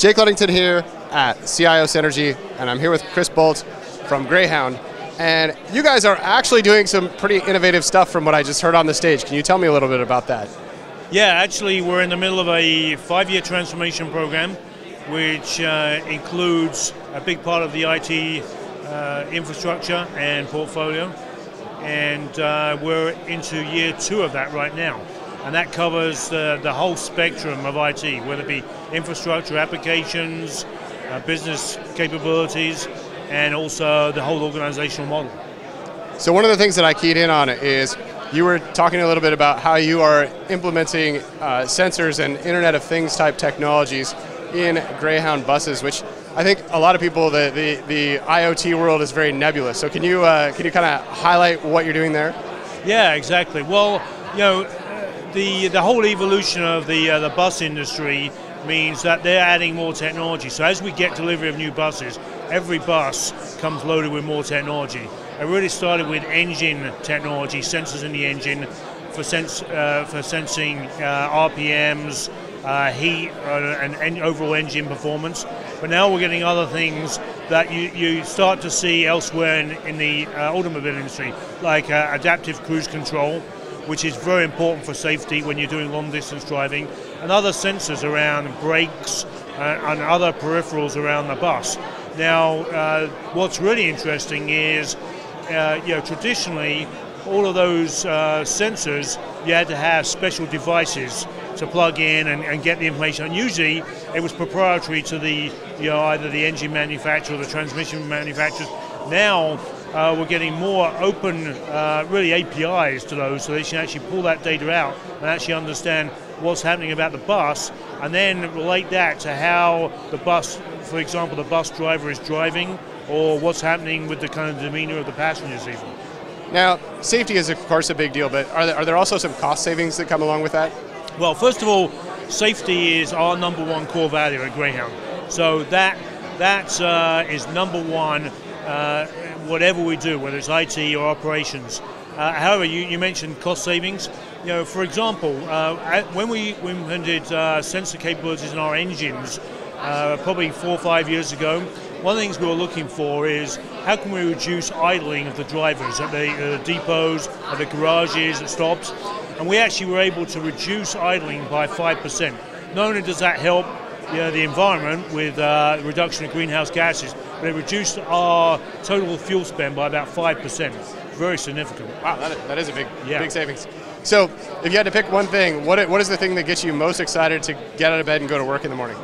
Jake Ludington here at CIO Synergy, and I'm here with Chris Boult from Greyhound. And you guys are actually doing some pretty innovative stuff from what I just heard on the stage. Can you tell me a little bit about that? Yeah, actually, we're in the middle of a five year transformation program, which uh, includes a big part of the IT uh, infrastructure and portfolio. And uh, we're into year two of that right now and that covers uh, the whole spectrum of IT, whether it be infrastructure, applications, uh, business capabilities, and also the whole organizational model. So one of the things that I keyed in on is you were talking a little bit about how you are implementing uh, sensors and Internet of Things type technologies in Greyhound buses, which I think a lot of people, the, the, the IoT world is very nebulous. So can you, uh, can you kind of highlight what you're doing there? Yeah, exactly. Well, you know, the the whole evolution of the uh, the bus industry means that they're adding more technology. So as we get delivery of new buses, every bus comes loaded with more technology. It really started with engine technology, sensors in the engine for sense uh, for sensing uh, RPMs, uh, heat, uh, and, overall engine performance. But now we're getting other things that you, you start to see elsewhere in, in the uh, automobile industry, like adaptive cruise control which is very important for safety when you're doing long distance driving, and other sensors around brakes uh, and other peripherals around the bus. Now, uh, what's really interesting is, uh, you know, traditionally, all of those uh, sensors, you had to have special devices to plug in and, and, get the information. And usually, it was proprietary to the, you know, either the engine manufacturer or the transmission manufacturers. Now, uh, we're getting more open, uh, really APIs to those, so they can actually pull that data out and actually understand what's happening about the bus, and then relate that to how the bus, for example, the bus driver is driving, or what's happening with the kind of demeanor of the passengers even. Now, safety is of course a big deal, but are there, are there also some cost savings that come along with that? Well, first of all, safety is our number one core value at Greyhound. So that that uh, is number one uh, whatever we do, whether it's IT or operations. Uh, however, you, you, mentioned cost savings. You know, for example, uh, when we implemented uh, sensor capabilities in our engines, uh, probably four or five years ago, one of the things we were looking for is how can we reduce idling of the drivers at the uh, depots, at the garages, at stops, and we actually were able to reduce idling by five percent. Not only does that help you know, the environment with uh, reduction of greenhouse gases, but it reduced our total fuel spend by about 5%. Very significant. Wow, that is, that is a big, yeah. big savings. So, if you had to pick one thing, what, what is the thing that gets you most excited to get out of bed and go to work in the morning?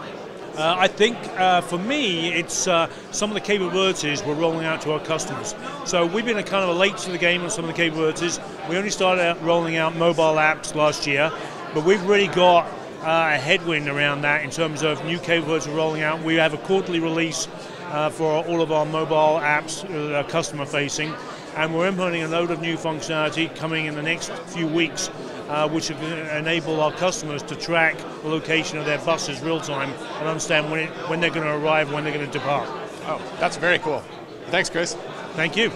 Uh, I think uh, for me, it's uh, some of the capabilities we're rolling out to our customers. So we've been a kind of a late to the game on some of the capabilities. We only started out rolling out mobile apps last year, but we've really got uh, a headwind around that in terms of new capabilities we're rolling out. We have a quarterly release uh, for all of our mobile apps that are customer facing, and we're implementing a load of new functionality coming in the next few weeks. Uh, which will enable our customers to track the location of their buses real time and understand when, it, when they're going to arrive, when they're going to depart. Oh, that's very cool. Thanks, Chris. Thank you.